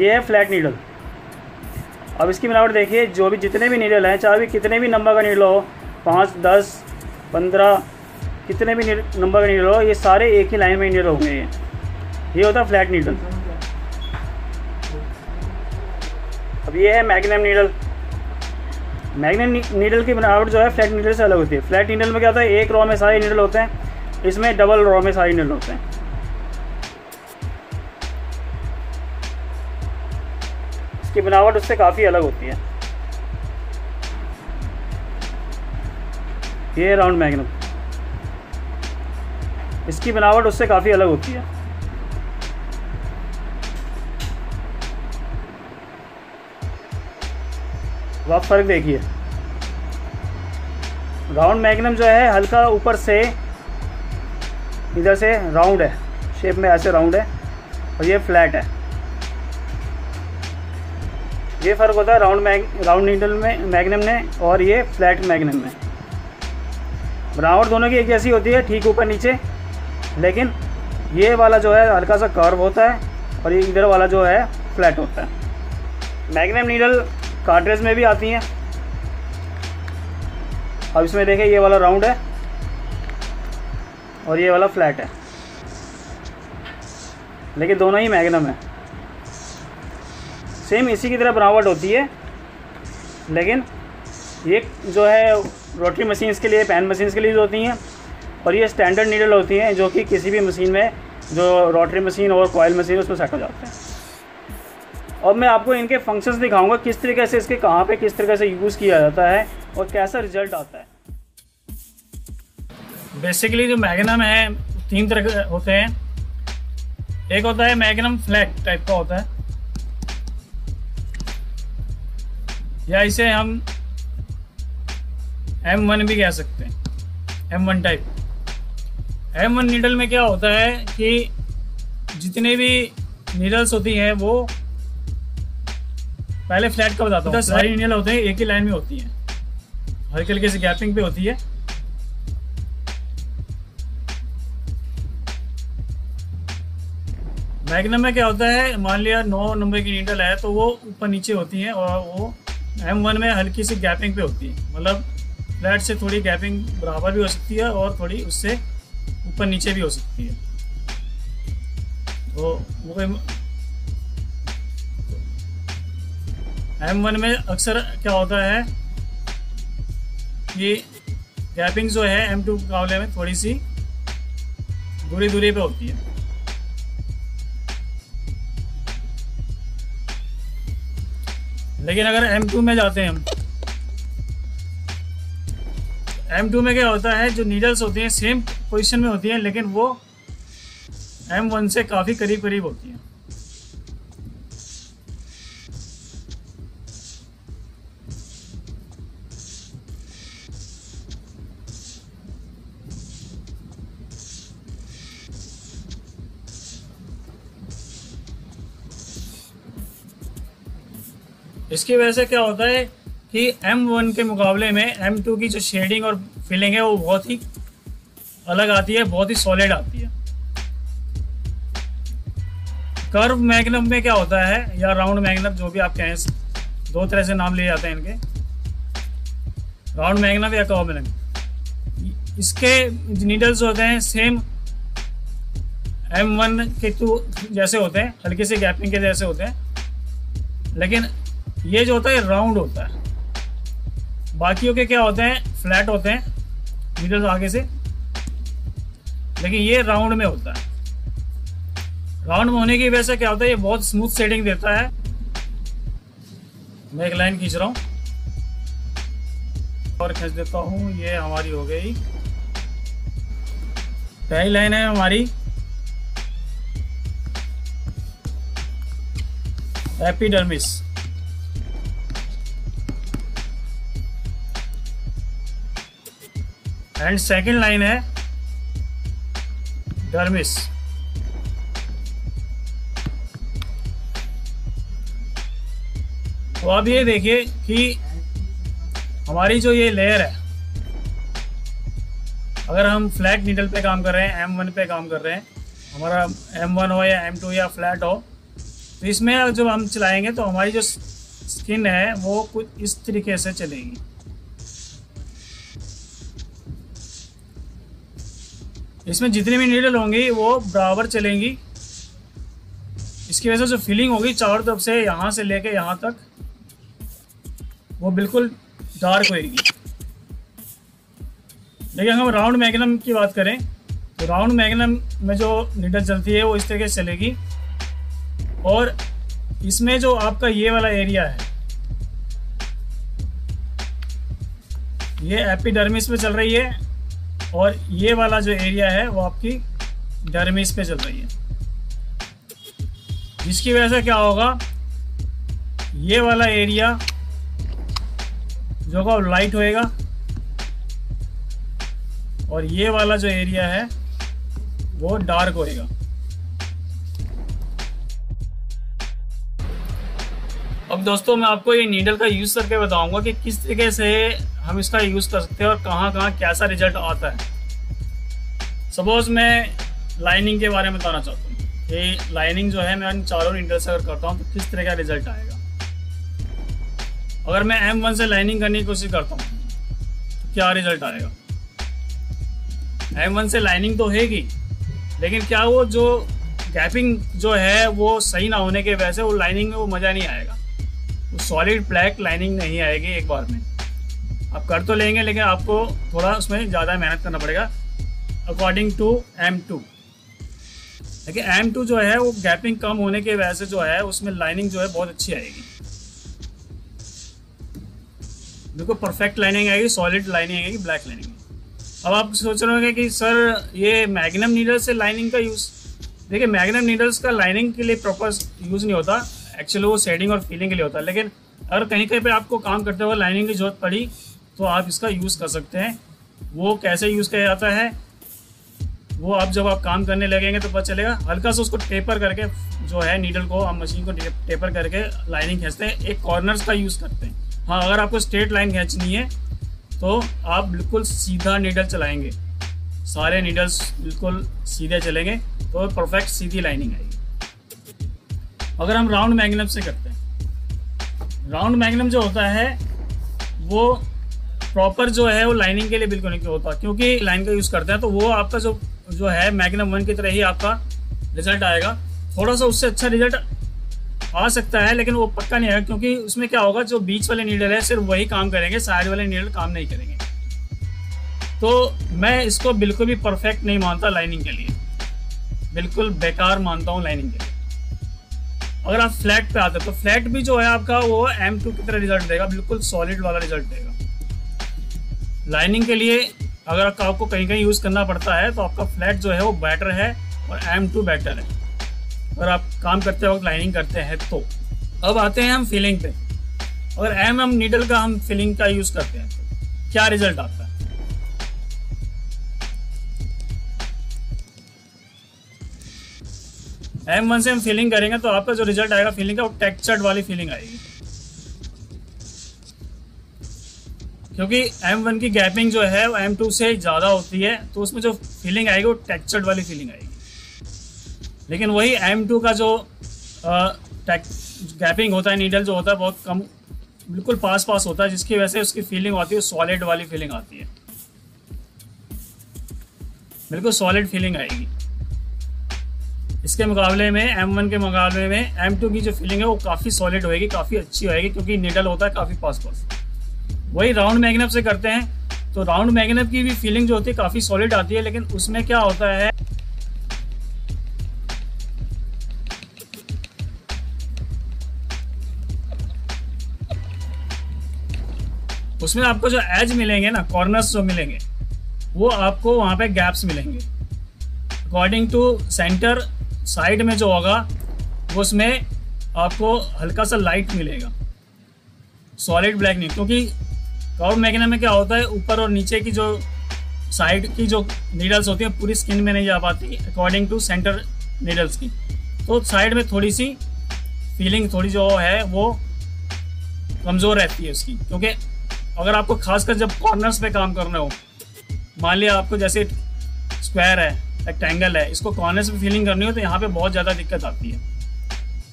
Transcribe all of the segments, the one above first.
ये है flat needle अब इसकी मिलावट देखिए, जो भी जितने भी नीडल हैं, चाहे भी कितने भी नंबर का नीडल हो, पाँच, दस, पंद्रह, कितने भी नंबर का नीडल हो, ये सारे एक ही लाइन में नीडल होंगे ये ये होता है फ्लैट नीडल अब ये है मैग्नम नीडल मैग्नम नीडल की बनावट जो है फ्लैट नीडल से अलग होती है। फ्लैट नीडल में क्या होता है, एक रॉ में सारे नीडल होते हैं, इसमें डबल रॉ में सारे नीडल होते हैं। इसकी बनावट उससे काफ़ी अलग होती है। ये राउंड मैग्नम। इसकी बनावट उससे काफ़ी अलग होती है। आप फ़र्क देखिए। राउंड मैग्नम जो है, हल्का ऊपर से इधर से राउंड है। शेप में ऐसे राउंड है और ये फ्लैट है। ये फ़र्क होता है राउंड मैग, राउंड नीडल में, मैग्नम ने और ये फ्लैट मैग्नम में। बनावट दोनों की एक जैसी होती है, ठीक ऊपर नीचे, लेकिन ये वाला जो है, हल्का सा कर्व होता है और ये इधर वाला जो है फ्लैट होता है। मैग्नम नीडल कार्ट्रेज में भी आती हैं। अब इसमें देखें, ये वाला राउंड है और ये वाला फ्लैट है। लेकिन दोनों ही मैग्नम है। सेम इसी की तरह बनावट होती है। लेकिन ये जो है रोटरी मशीन्स के लिए, पैन मशीन्स के लिए होती हैं और ये स्टैंडर्ड नीडल होती हैं जो कि किसी भी मशीन में, जो रोटरी मशीन और कोयल मशीन उसमें सेट हो जाते हैं। और मैं आपको इनके फ़ंक्शंस दिखाऊँगा, किस तरीके से इसके कहाँ पे किस तरीके से यूज़ किया जाता है और कैसा रिज़ल्ट आता है। बेसिकली जो मैगनम है, तीन तरह के होते हैं। एक होता है मैगनम फ्लैट टाइप का होता है। या इसे हम एम वन भी कह सकते हैं। M one type M one needle में क्या होता है कि जितने भी नीडल्स होती हैं वो पहले फ्लैट का बताता हूँ। सारी नीडल होते हैं एक ही लाइन में होती हैं। हल्के हल्के से गैपिंग पे होती है। मैग्नम में क्या होता है मान लिया नौ नंबर की नीडल है तो वो ऊपर नीचे होती है और वो एम वन में हल्की सी गैपिंग पे होती है। मतलब फ्लैट से थोड़ी गैपिंग बराबर भी हो सकती है और थोड़ी उससे ऊपर नीचे भी हो सकती है। तो वो एम वन में अक्सर क्या होता है कि गैपिंग जो है एम टू मुकाबले में थोड़ी सी दूरी दूरी पे होती है। लेकिन अगर M2 में जाते हैं हम M2 में क्या होता है, जो नीडल्स होती हैं सेम पोजीशन में होती हैं, लेकिन वो M1 से काफ़ी करीब करीब होती हैं। इसकी वजह से क्या होता है कि M1 के मुकाबले में M2 की जो शेडिंग और फिलिंग है, वो बहुत ही अलग आती है, बहुत ही सॉलिड आती है। कर्व मैग्नम में क्या होता है, या राउंड मैग्नम जो भी आप कहें, दो तरह से नाम लिए जाते हैं इनके। राउंड मैग्नम या कर्व मैग्नम इसके नीडल्स होते हैं सेम M1 के टू जैसे होते हैं, हल्के से गैपिंग के जैसे होते हैं। लेकिन ये जो होता है राउंड होता है। बाकियों के क्या होते हैं? फ्लैट होते हैं नीडल्स आगे से। लेकिन ये राउंड में होता है। राउंड में होने की वजह से क्या होता है, ये बहुत स्मूथ सेटिंग देता है। मैं एक लाइन खींच रहा हूँ। और खींच देता हूँ, ये हमारी हो गई। पहली लाइन है हमारी। एपिडर्मिस एंड सेकेंड लाइन है डर्मिस तो अब ये देखिए कि हमारी जो ये लेयर है, अगर हम फ्लैट नीडल पे काम कर रहे हैं एम वन पे काम कर रहे हैं, हमारा एम वन हो या एम टू या फ्लैट हो तो इसमें जब हम चलाएँगे तो हमारी जो स्किन है, वो कुछ इस तरीके से चलेगी। इसमें जितनी भी नीडल होंगी, वो बराबर चलेंगी। इसकी वजह से जो फीलिंग होगी चारों तरफ़ से, यहाँ से लेके यहाँ तक, वो बिल्कुल डार्क होएगी। लेकिन हम राउंड मैगनम की बात करें तो राउंड मैगनम में जो नीडल चलती है, वो इस तरीके से चलेगी। और इसमें जो आपका ये वाला एरिया है, ये एपिडर्मिस पे चल रही है। और ये वाला जो एरिया है, वो आपकी डर्मिस पे चल रही है। जिसकी वजह से क्या होगा, ये वाला एरिया जो होगा लाइट होएगा, और ये वाला जो एरिया है, वो डार्क होएगा। अब दोस्तों, मैं आपको ये नीडल का यूज़ करके बताऊँगा कि किस तरीके से हम इसका यूज़ कर सकते हैं और कहाँ कहाँ कैसा रिज़ल्ट आता है। सपोज़ मैं लाइनिंग के बारे में बताना चाहता हूँ। कि लाइनिंग जो है, मैं इन चारों नीडल से अगर करता हूँ तो किस तरह का रिज़ल्ट आएगा? अगर मैं एम वन से लाइनिंग करने की कोशिश करता हूँ तो क्या रिज़ल्ट आएगा? एम वन से लाइनिंग तो हैगी लेकिन क्या वो जो गैपिंग जो है, वो सही ना होने की वजह से वो लाइनिंग में वो मज़ा नहीं आएगा। वो सॉलिड ब्लैक लाइनिंग नहीं आएगी एक बार में। आप कर तो लेंगे, लेकिन आपको थोड़ा उसमें ज़्यादा मेहनत करना पड़ेगा अकॉर्डिंग टू एम टू देखिए एम टू जो है, वो गैपिंग कम होने की वजह से जो है, उसमें लाइनिंग जो है, बहुत अच्छी आएगी। बिल्कुल परफेक्ट लाइनिंग आएगी सॉलिड लाइनिंग आएगी ब्लैक लाइनिंग अब आप सोच रहे होंगे कि, सर, ये मैग्नम नीडल्स से लाइनिंग का यूज़ देखिए मैग्नम नीडल्स का लाइनिंग के लिए प्रॉपर यूज़ नहीं होता। एक्चुअली वो शेडिंग और फीलिंग के लिए होता है। लेकिन अगर कहीं कहीं पे आपको काम करते हुए लाइनिंग की ज़रूरत पड़ी तो आप इसका यूज़ कर सकते हैं। वो कैसे यूज़ किया जाता है? वो आप जब आप काम करने लगेंगे तो पता चलेगा। हल्का सा उसको टेपर करके जो है नीडल को हम मशीन को टेपर करके लाइनिंग खींचते हैं। एक कॉर्नर्स का यूज़ करते हैं। हाँ अगर आपको स्ट्रेट लाइन खींचनी है तो आप बिल्कुल सीधा नीडल चलाएँगे। सारे नीडल्स बिल्कुल सीधे चलेंगे तो परफेक्ट सीधी लाइनिंग आएगी। अगर हम राउंड मैग्नम से करते हैं। राउंड मैग्नम जो होता है, वो प्रॉपर जो है वो लाइनिंग के लिए बिल्कुल नहीं होता, क्योंकि लाइन का यूज़ करते हैं तो वो आपका जो जो है मैग्नम वन की तरह ही आपका रिज़ल्ट आएगा। थोड़ा सा उससे अच्छा रिज़ल्ट आ सकता है, लेकिन वो पक्का नहीं आएगा, क्योंकि उसमें क्या होगा, जो बीच वाले नीडल है, सिर्फ़ वही काम करेंगे साइड वाले नीडल काम नहीं करेंगे। तो मैं इसको बिल्कुल भी परफेक्ट नहीं मानता लाइनिंग के लिए। बिल्कुल बेकार मानता हूँ लाइनिंग के लिए। अगर आप फ्लैट पे आते हो तो फ्लैट भी जो है आपका वो एम टू की तरह रिज़ल्ट देगा, बिल्कुल सॉलिड वाला रिज़ल्ट देगा। लाइनिंग के लिए अगर आपको कहीं कहीं यूज़ करना पड़ता है तो आपका फ्लैट जो है वो बेटर है और एम टू बेटर है। अगर आप काम करते वक्त लाइनिंग करते हैं तो। अब आते हैं हम फिलिंग पे। अगर एम एम नीडल का हम फिलिंग का यूज़ करते हैं तो क्या रिज़ल्ट आता है? एम वन से हम फिलिंग करेंगे तो आपका जो रिज़ल्ट आएगा फिलिंग का, वो टेक्चर्ड वाली फीलिंग आएगी। क्योंकि M1 की गैपिंग जो है, वो M2 से ज़्यादा होती है तो उसमें जो फीलिंग आएगी, वो टेक्चर्ड वाली फीलिंग आएगी। लेकिन वही M2 का जो गैपिंग होता है नीडल जो होता है, बहुत कम, बिल्कुल पास पास होता है, जिसकी वजह से उसकी फीलिंग आती है सॉलिड वाली फीलिंग आती है। बिल्कुल सॉलिड फीलिंग आएगी। इसके मुकाबले में M1 के मुकाबले में M2 की जो फीलिंग है, वो काफ़ी सॉलिड होएगी, काफ़ी अच्छी होएगी, क्योंकि नीडल होता है, काफ़ी पास पास वही राउंड मैगनप से करते हैं। तो राउंड मैगनप की भी फीलिंग जो होती है, काफ़ी सॉलिड आती है, लेकिन उसमें क्या होता है? उसमें आपको जो एज मिलेंगे ना कॉर्नर्स जो मिलेंगे, वो आपको वहाँ पे गैप्स मिलेंगे। अकॉर्डिंग टू सेंटर साइड में जो होगा, उसमें आपको हल्का सा लाइट मिलेगा। सॉलिड ब्लैक नहीं, क्योंकि कर्व मैगना में क्या होता है, ऊपर और नीचे की जो साइड की जो नीडल्स होती हैं, पूरी स्किन में नहीं जा पाती अकॉर्डिंग टू सेंटर नीडल्स की। तो साइड में थोड़ी सी फीलिंग थोड़ी जो है, वो कमज़ोर रहती है उसकी। क्योंकि अगर आपको खासकर जब कॉर्नर्स पे काम करना हो, मान लिया आपको जैसे स्क्वायर है रेक्टेंगल है, इसको कॉर्नर्स पे फीलिंग करनी हो तो यहाँ पे बहुत ज़्यादा दिक्कत आती है।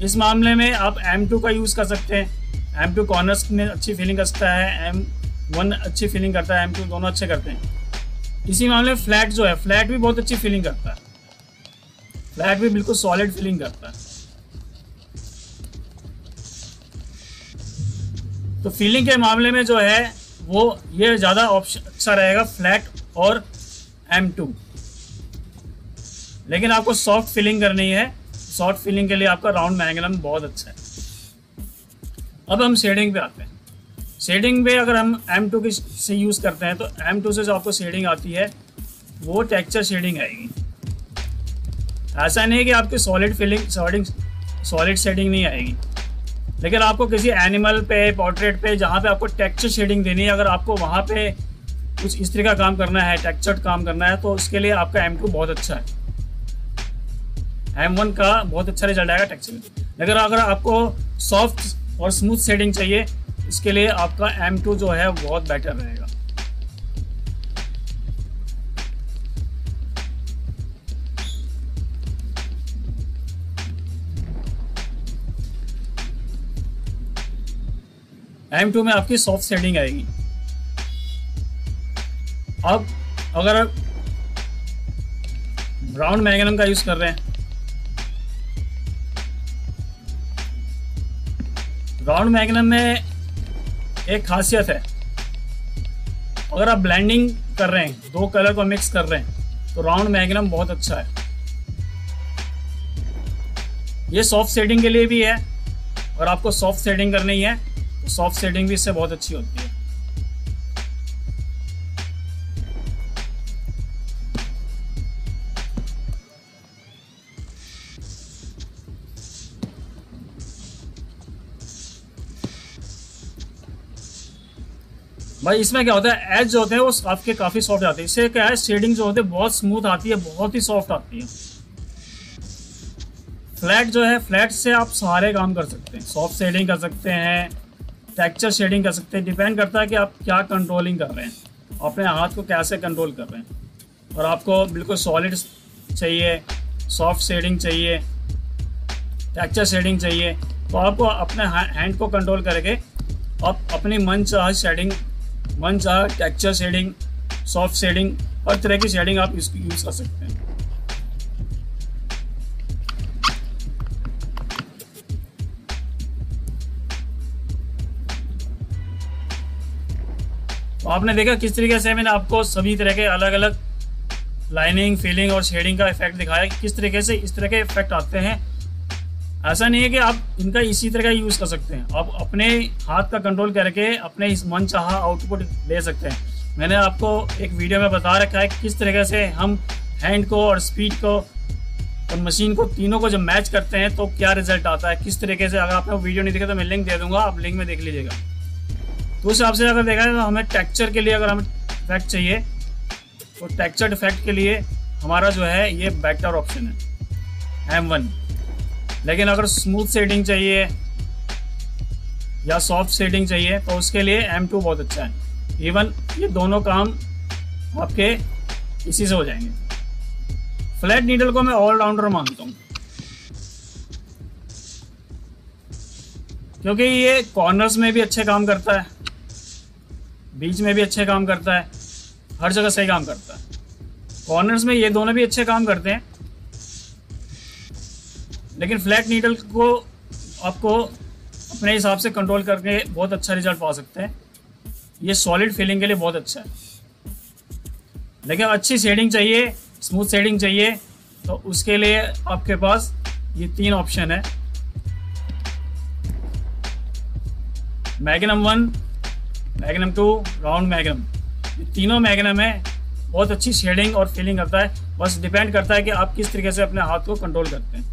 इस मामले में आप M2 का यूज़ कर सकते हैं। M2 कॉर्नर्स में अच्छी फीलिंग कर सकता है M1 अच्छी फीलिंग करता है M2 दोनों अच्छे करते हैं। इसी मामले में फ्लैट जो है फ्लैट भी बहुत अच्छी फीलिंग करता है। फ्लैट भी बिल्कुल सॉलिड फीलिंग करता है। तो फीलिंग के मामले में जो है, वो ये ज़्यादा ऑप्शन अच्छा रहेगा फ्लैट और M2 लेकिन आपको सॉफ्ट फीलिंग करनी है। सॉफ्ट फीलिंग के लिए आपका राउंड मैंगलम बहुत अच्छा है। अब हम शेडिंग पे आते हैं। शेडिंग पे अगर हम M2 की से यूज़ करते हैं तो M2 से जो आपको शेडिंग आती है, वो टेक्सचर शेडिंग आएगी। ऐसा नहीं है कि आपकी solid feeling solid solid shading नहीं आएगी। लेकिन आपको किसी एनिमल पे पोर्ट्रेट पे, जहाँ पे आपको टेक्सचर शेडिंग देनी है, अगर आपको वहाँ पे कुछ इस तरह का काम करना है टेक्चर्ड काम करना है तो उसके लिए आपका एम टू बहुत अच्छा है। एम वन का बहुत अच्छा रिज़ल्ट आएगा टेक्चर लेकिन अगर आपको सॉफ्ट और स्मूथ शेडिंग चाहिए इसके लिए आपका एम टू जो है बहुत बेटर रहेगा। एम टू में आपकी सॉफ्ट शेडिंग आएगी। अब अगर आप ब्राउन मैगनम का यूज़ कर रहे हैं राउंड मैगनम में एक खासियत है। अगर आप ब्लेंडिंग कर रहे हैं, दो कलर को मिक्स कर रहे हैं तो राउंड मैगनम बहुत अच्छा है। ये सॉफ्ट सेडिंग के लिए भी है, और आपको सॉफ्ट सेडिंग करनी है तो सॉफ्ट सेडिंग भी इससे बहुत अच्छी होती है। भाई, इसमें क्या होता है एज जो होते हैं, वो आपके काफ़ी सॉफ्ट आते हैं। इससे क्या है शेडिंग जो होते हैं, बहुत स्मूथ आती है, बहुत ही सॉफ्ट आती है। फ्लैट जो है फ्लैट से आप सारे काम कर सकते हैं। सॉफ्ट शेडिंग कर सकते हैं टेक्सचर शेडिंग कर सकते हैं। डिपेंड करता है कि आप क्या कंट्रोलिंग कर रहे हैं। अपने हाथ को कैसे कंट्रोल कर रहे हैं। और आपको बिल्कुल सॉलिड चाहिए सॉफ्ट शेडिंग चाहिए टेक्चर शेडिंग चाहिए। तो आपको अपने हैंड को कंट्रोल करके आप अपनी मन चाह शेडिंग मन चाह टेक्चर शेडिंग सॉफ्ट शेडिंग हर तरह की शेडिंग आप इसको यूज़ कर सकते हैं। तो आपने देखा किस तरीके से मैंने आपको सभी तरह के अलग अलग लाइनिंग फीलिंग और शेडिंग का इफ़ेक्ट दिखाया कि किस तरीके से इस तरह के इफ़ेक्ट आते हैं। ऐसा नहीं है कि आप इनका इसी तरह का यूज़ कर सकते हैं। आप अपने हाथ का कंट्रोल करके अपने इस मन चाह आउटपुट ले सकते हैं। मैंने आपको एक वीडियो में बता रखा है कि किस तरीके से हम हैंड को और स्पीड को और मशीन को तीनों को जब मैच करते हैं तो क्या रिज़ल्ट आता है? किस तरीके से? अगर आपने वीडियो नहीं देखा तो मैं लिंक दे दूँगा, आप लिंक में देख लीजिएगा। तो उस हिसाब से अगर देखा जाए तो हमें टेक्चर के लिए अगर हमें इफ़ेक्ट चाहिए तो टेक्चर इफ़ेक्ट के लिए हमारा जो है ये बेटर ऑप्शन है। एम वन लेकिन अगर स्मूथ सेटिंग चाहिए या सॉफ्ट सेटिंग चाहिए तो उसके लिए M2 बहुत अच्छा है। इवन ये दोनों काम आपके इसी से हो जाएँगे। फ्लैट नीडल को मैं ऑलराउंडर मानता हूँ। क्योंकि ये कॉर्नर्स में भी अच्छे काम करता है, बीच में भी अच्छे काम करता है, हर जगह सही काम करता है। कॉर्नर्स में ये दोनों भी अच्छे काम करते हैं लेकिन फ्लैट नीडल को आपको अपने हिसाब से कंट्रोल करके बहुत अच्छा रिज़ल्ट पा सकते हैं। ये सॉलिड फीलिंग के लिए बहुत अच्छा है। लेकिन अच्छी शेडिंग चाहिए स्मूथ शेडिंग चाहिए तो उसके लिए आपके पास ये तीन ऑप्शन है। Magnum one magnum two round magnum ये तीनों मैगनम है। बहुत अच्छी शेडिंग और फीलिंग करता है। बस डिपेंड करता है कि आप किस तरीके से अपने हाथ को कंट्रोल करते हैं।